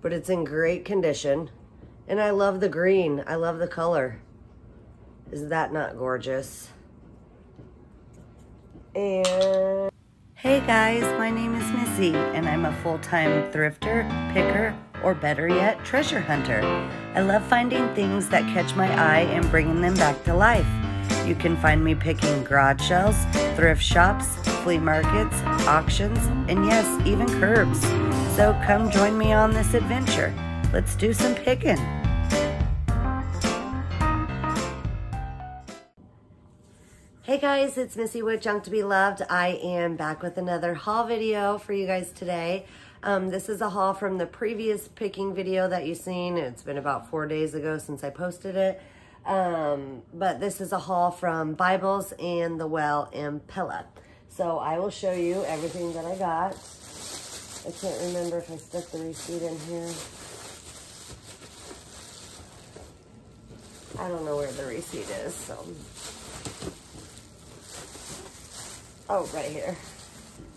but it's in great condition. And I love the green. I love the color. Is that not gorgeous? And hey guys, my name is Missy, and I'm a full-time thrifter, picker, or better yet, treasure hunter. I love finding things that catch my eye and bringing them back to life. You can find me picking garage shells, thrift shops, flea markets, auctions, and yes, even curbs. So come join me on this adventure. Let's do some picking. Hey guys, it's Missy with Junk to be Loved. I am back with another haul video for you guys today. Um, this is a haul from the previous picking video that you've seen. It's been about four days ago since I posted it. Um, but this is a haul from Bibles and the Well in Pella. So I will show you everything that I got. I can't remember if I stuck the receipt in here. I don't know where the receipt is, so Oh, right here.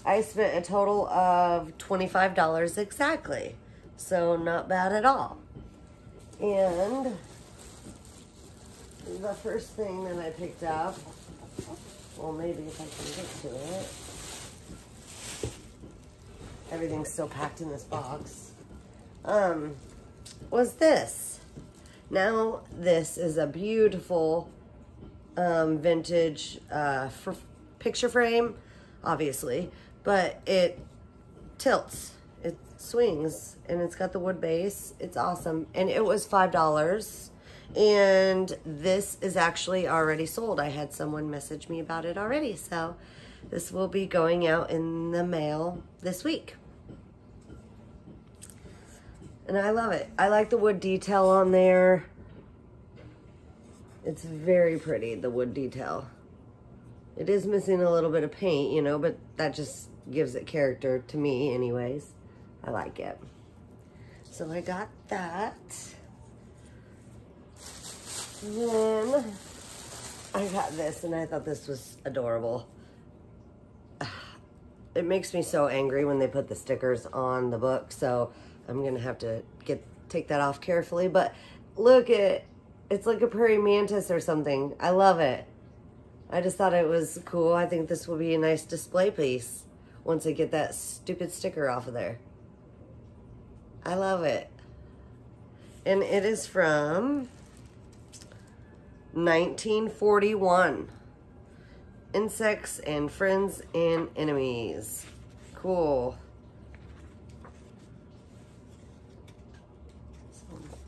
I spent a total of $25 exactly. So not bad at all. And the first thing that I picked up, well, maybe if I can get to it. Everything's still packed in this box. Um, was this. Now, this is a beautiful um, vintage uh, picture frame, obviously, but it tilts, it swings, and it's got the wood base. It's awesome. And it was $5. And this is actually already sold. I had someone message me about it already. So this will be going out in the mail this week. And I love it. I like the wood detail on there. It's very pretty, the wood detail. It is missing a little bit of paint, you know, but that just gives it character to me anyways. I like it. So I got that. Then I got this and I thought this was adorable. It makes me so angry when they put the stickers on the book, so I'm gonna have to get take that off carefully. But look at, it's like a prairie mantis or something. I love it. I just thought it was cool. I think this will be a nice display piece once I get that stupid sticker off of there. I love it. And it is from 1941. Insects and Friends and Enemies. Cool.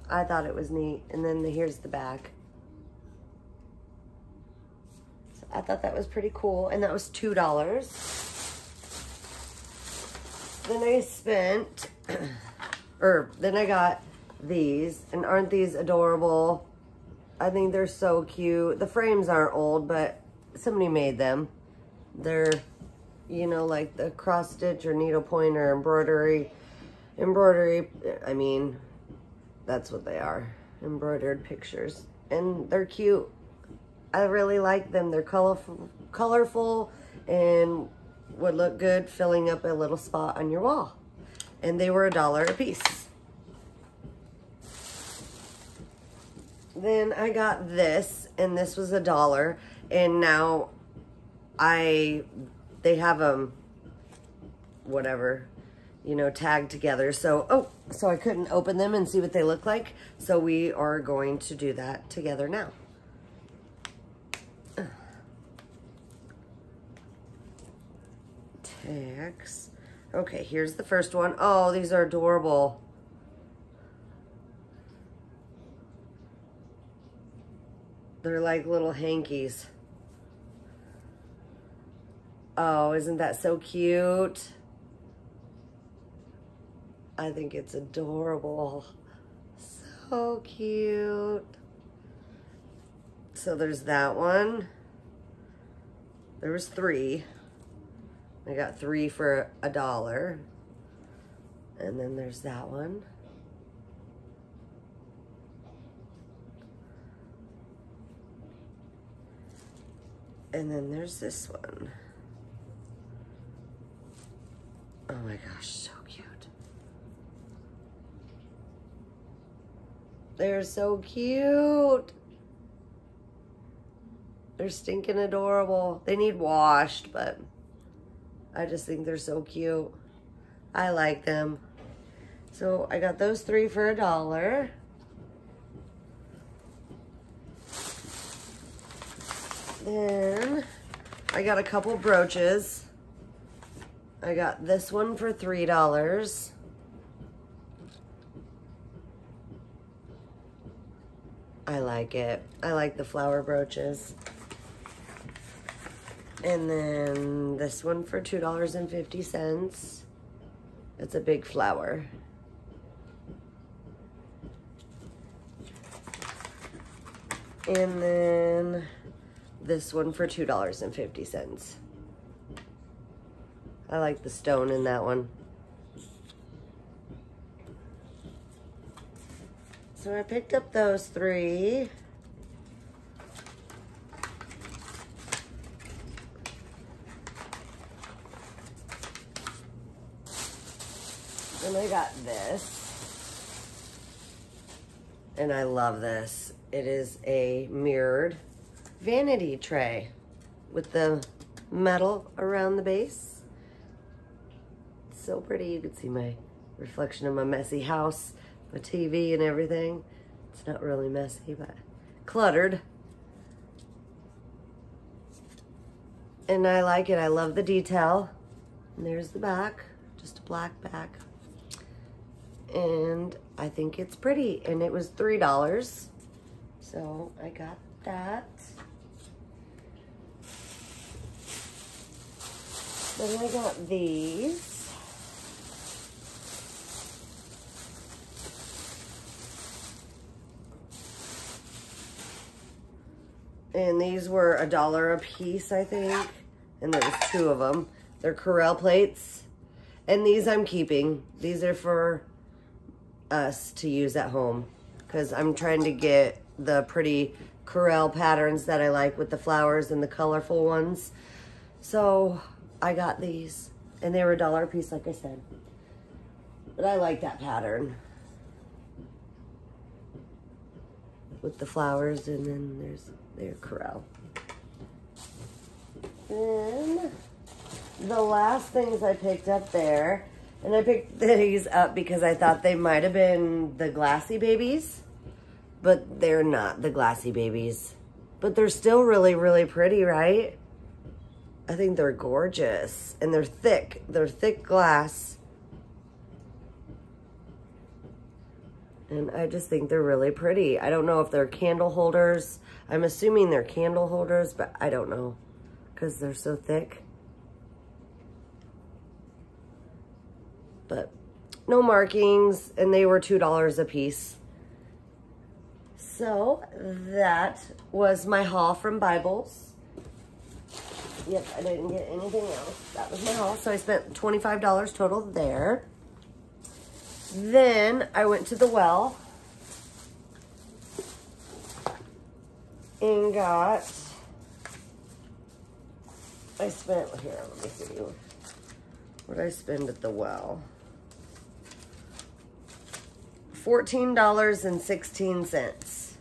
I thought it was neat. And then the, here's the back. I thought that was pretty cool. And that was $2. Then I spent, or er, then I got these. And aren't these adorable? I think they're so cute. The frames aren't old, but somebody made them. They're, you know, like the cross stitch or needlepoint or embroidery. Embroidery, I mean, that's what they are. Embroidered pictures. And they're cute. I really like them. They're colorful, colorful and would look good filling up a little spot on your wall. And they were a dollar a piece. Then I got this, and this was a dollar. And now I, they have them, whatever, you know, tagged together. So, oh, so I couldn't open them and see what they look like. So we are going to do that together now. tags. Okay, here's the first one. Oh, these are adorable. They're like little hankies. Oh, isn't that so cute? I think it's adorable. So cute. So there's that one. There was three. I got three for a dollar. And then there's that one. And then there's this one. Oh my gosh, so cute. They're so cute. They're stinking adorable. They need washed, but I just think they're so cute. I like them. So I got those three for a dollar. Then I got a couple brooches. I got this one for $3. I like it. I like the flower brooches. And then this one for $2.50. It's a big flower. And then this one for $2.50. I like the stone in that one. So I picked up those three. Then I got this. And I love this. It is a mirrored vanity tray with the metal around the base. so pretty. You can see my reflection of my messy house, my TV and everything. It's not really messy, but cluttered. And I like it. I love the detail. And there's the back, just a black back and I think it's pretty and it was three dollars so I got that then I got these and these were a dollar a piece I think and there was two of them they're Corelle plates and these I'm keeping these are for us to use at home because I'm trying to get the pretty Corelle patterns that I like with the flowers and the colorful ones. So I got these and they were a dollar a piece, like I said. But I like that pattern. With the flowers and then there's their Corelle. Then the last things I picked up there and I picked these up because I thought they might have been the glassybabies, but they're not the glassybabies. But they're still really, really pretty, right? I think they're gorgeous and they're thick. They're thick glass. And I just think they're really pretty. I don't know if they're candle holders. I'm assuming they're candle holders, but I don't know because they're so thick. but no markings and they were $2 a piece. So that was my haul from Bibles. Yep, I didn't get anything else. That was my haul. So I spent $25 total there. Then I went to the well and got, I spent, here, let me see. What I spend at the well? $14.16.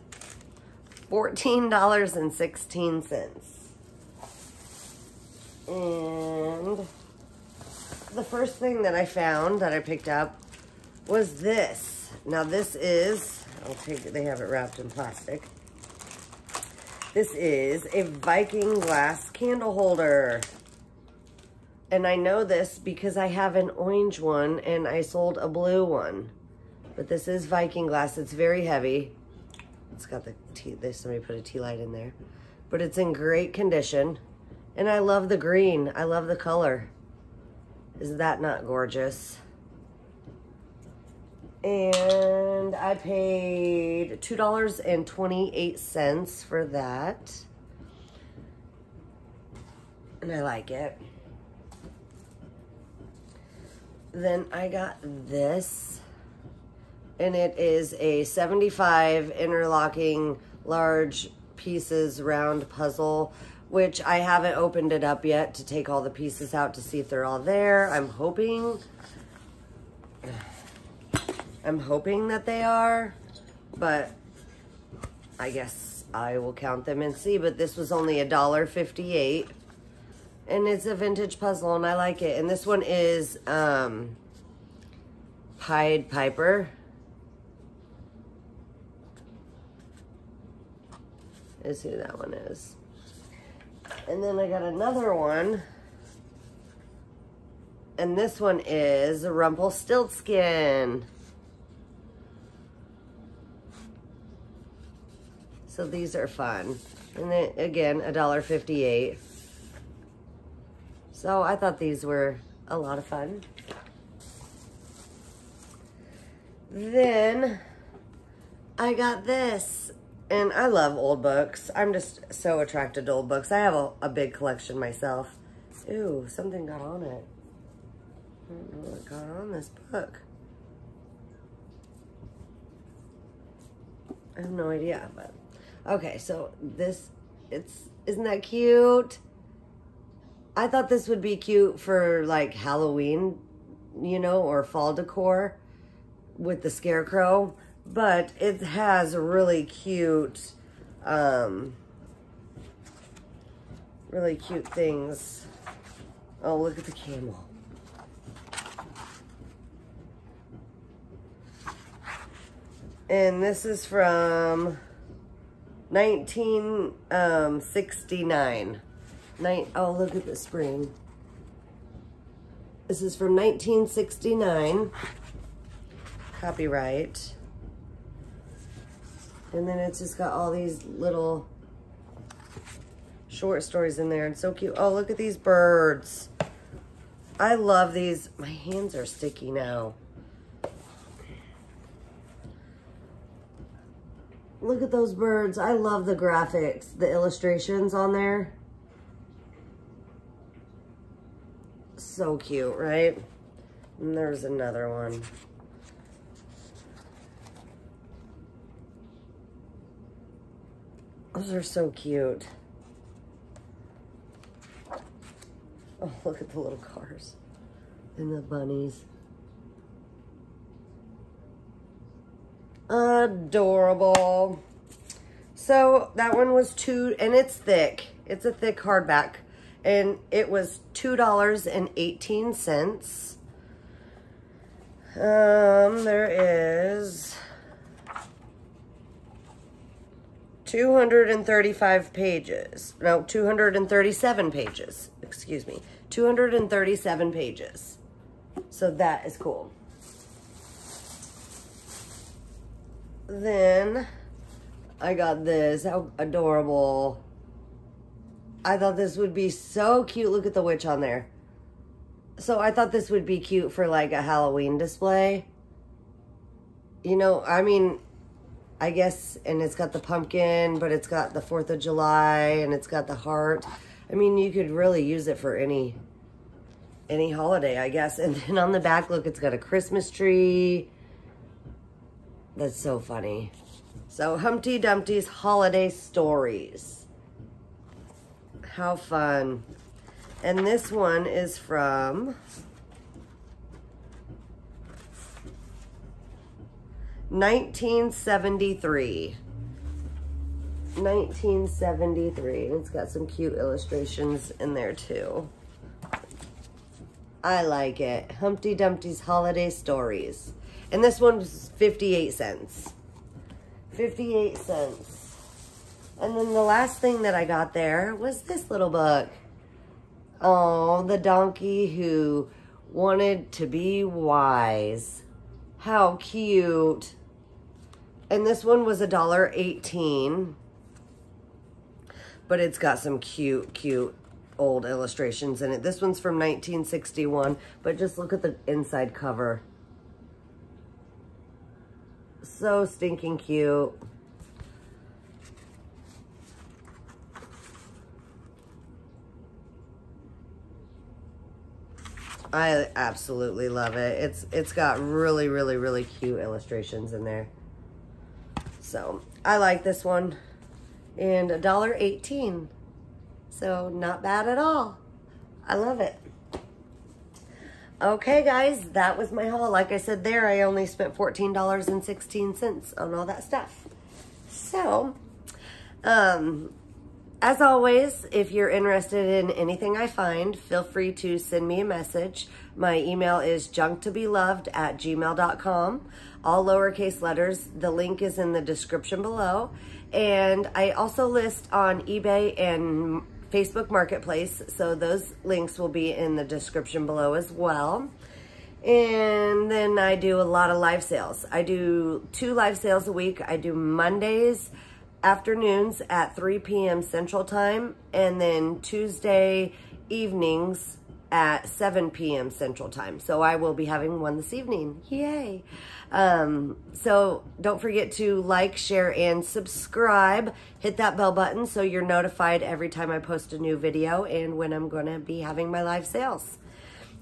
$14.16. And the first thing that I found that I picked up was this. Now this is, I'll take it, they have it wrapped in plastic. This is a Viking glass candle holder. And I know this because I have an orange one and I sold a blue one. But this is Viking glass. It's very heavy. It's got the tea, there's somebody put a tea light in there. But it's in great condition. And I love the green. I love the color. Is that not gorgeous? And I paid $2.28 for that. And I like it. Then I got this and it is a 75 interlocking large pieces round puzzle which I haven't opened it up yet to take all the pieces out to see if they're all there. I'm hoping, I'm hoping that they are, but I guess I will count them and see. But this was only a dollar fifty-eight, and it's a vintage puzzle, and I like it. And this one is um, Pied Piper. Is who that one is. And then I got another one. And this one is Rumpelstiltskin. So these are fun. And then again, a dollar fifty-eight. So I thought these were a lot of fun. Then I got this. And I love old books. I'm just so attracted to old books. I have a, a big collection myself. Ooh, something got on it. I don't know what got on this book. I have no idea, but okay, so this it's isn't that cute? I thought this would be cute for like Halloween, you know, or fall decor with the scarecrow, but it has really cute um really cute things. Oh, look at the camel. And this is from 1969. Um, Night, oh, look at the spring. This is from 1969. Copyright. And then it's just got all these little short stories in there. It's so cute. Oh, look at these birds. I love these. My hands are sticky now. Look at those birds. I love the graphics, the illustrations on there. So cute, right? And there's another one. Those are so cute. Oh, look at the little cars and the bunnies. Adorable. So that one was two, and it's thick. It's a thick hardback. And it was $2.18. Um, there is 235 pages. No, 237 pages. Excuse me. 237 pages. So that is cool. Then I got this. How adorable. I thought this would be so cute. Look at the witch on there. So I thought this would be cute for like a Halloween display. You know, I mean, I guess, and it's got the pumpkin, but it's got the 4th of July and it's got the heart. I mean, you could really use it for any, any holiday, I guess. And then on the back, look, it's got a Christmas tree. That's so funny. So Humpty Dumpty's Holiday Stories. How fun. And this one is from Nineteen seventy three. 1973. And it's got some cute illustrations in there too. I like it. Humpty Dumpty's Holiday Stories. And this one was 58 cents. 58 cents. And then the last thing that I got there was this little book. Oh, the donkey who wanted to be wise. How cute. And this one was a dollar eighteen. But it's got some cute, cute old illustrations in it. This one's from 1961, but just look at the inside cover. So stinking cute. I absolutely love it. It's It's got really, really, really cute illustrations in there. So I like this one. And a dollar eighteen. So not bad at all. I love it. Okay, guys, that was my haul. Like I said there, I only spent $14.16 on all that stuff. So, um, as always, if you're interested in anything I find, feel free to send me a message. My email is junktobeloved at gmail.com. All lowercase letters. The link is in the description below. And I also list on eBay and Facebook Marketplace, so those links will be in the description below as well. And then I do a lot of live sales. I do two live sales a week. I do Mondays, afternoons at 3 p.m. Central Time, and then Tuesday evenings at 7 p.m. Central Time. So I will be having one this evening. Yay. Um, so don't forget to like, share, and subscribe. Hit that bell button so you're notified every time I post a new video and when I'm going to be having my live sales.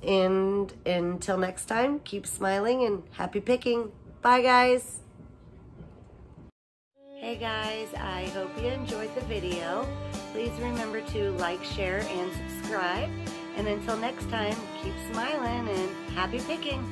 And until next time, keep smiling and happy picking. Bye, guys. Hey guys, I hope you enjoyed the video. Please remember to like, share, and subscribe. And until next time, keep smiling and happy picking.